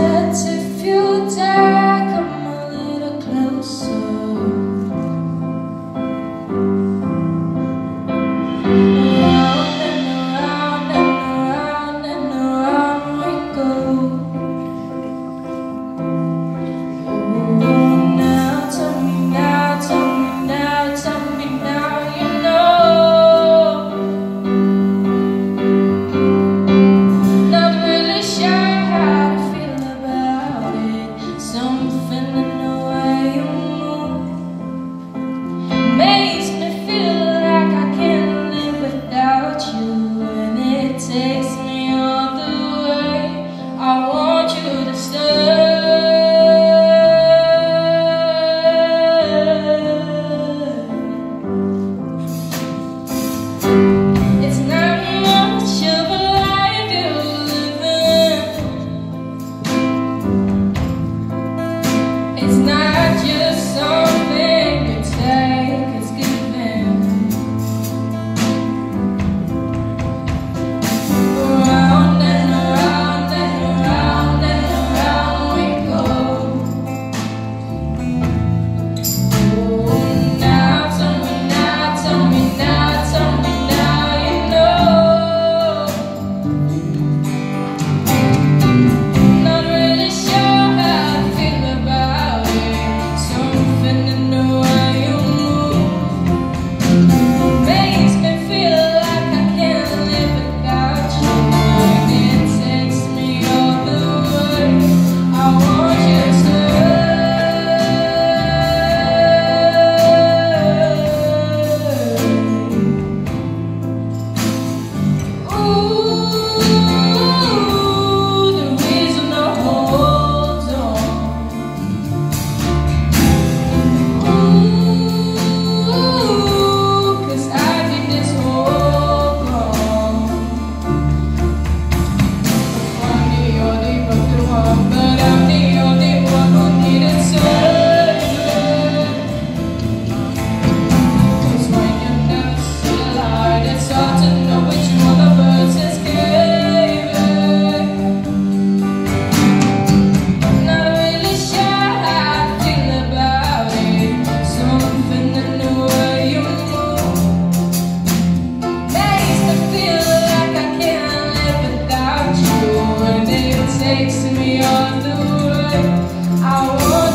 set if you dare. takes me on the way. I want.